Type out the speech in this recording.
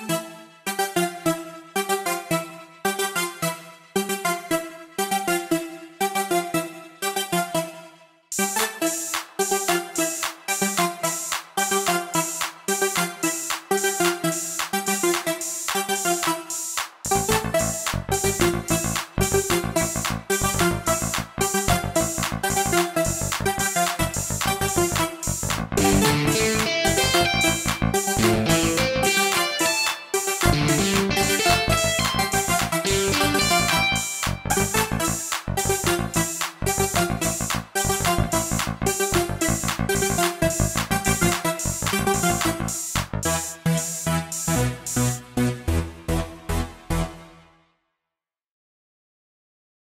you.